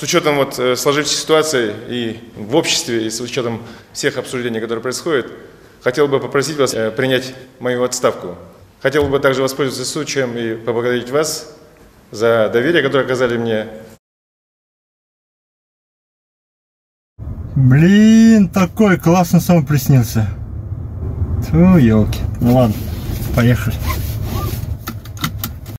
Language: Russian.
С учетом вот э, сложившейся ситуации и в обществе, и с учетом всех обсуждений, которые происходят, хотел бы попросить вас э, принять мою отставку. Хотел бы также воспользоваться случаем и поблагодарить вас за доверие, которое оказали мне. Блин, такой классный сон приснился. Тьфу, елки. Ну ладно, поехали.